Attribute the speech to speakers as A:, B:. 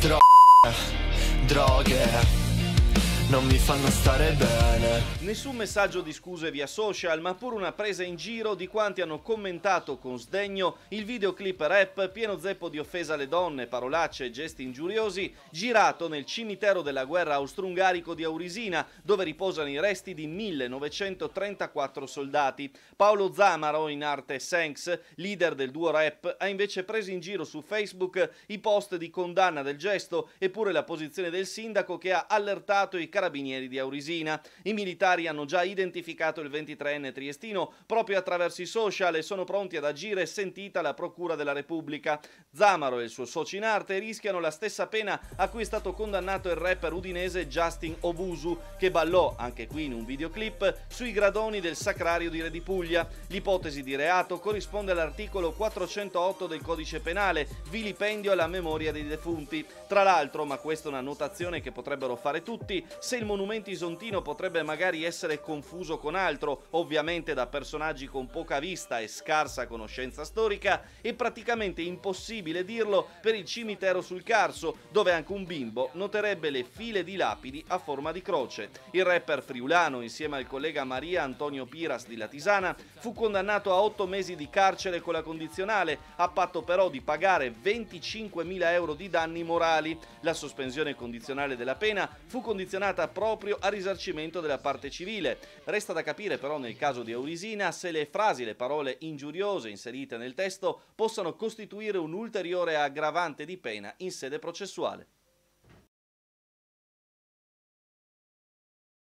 A: drogę, drogę. Non mi fanno stare bene.
B: Nessun messaggio di scuse via social, ma pure una presa in giro di quanti hanno commentato con sdegno il videoclip rap pieno zeppo di offesa alle donne, parolacce e gesti ingiuriosi, girato nel cimitero della guerra austro-ungarico di Aurisina, dove riposano i resti di 1934 soldati. Paolo Zamaro, in arte Sanks, leader del duo rap, ha invece preso in giro su Facebook i post di condanna del gesto e pure la posizione del sindaco che ha allertato i carabinieri di Aurisina. I militari hanno già identificato il 23enne triestino proprio attraverso i social e sono pronti ad agire sentita la Procura della Repubblica. Zamaro e il suo socio in arte rischiano la stessa pena a cui è stato condannato il rapper udinese Justin Obusu, che ballò, anche qui in un videoclip, sui gradoni del Sacrario di Re di Puglia. L'ipotesi di reato corrisponde all'articolo 408 del codice penale, vilipendio alla memoria dei defunti. Tra l'altro, ma questa è una notazione che potrebbero fare tutti, se il monumento isontino potrebbe magari essere confuso con altro, ovviamente da personaggi con poca vista e scarsa conoscenza storica, è praticamente impossibile dirlo per il cimitero sul Carso, dove anche un bimbo noterebbe le file di lapidi a forma di croce. Il rapper friulano, insieme al collega Maria Antonio Piras di Latisana, fu condannato a otto mesi di carcere con la condizionale, a patto però di pagare 25.000 euro di danni morali. La sospensione condizionale della pena fu condizionata destinata proprio a risarcimento della parte civile. Resta da capire però nel caso di Aurisina se le frasi, le parole ingiuriose inserite nel testo possano costituire un ulteriore aggravante di pena in sede processuale.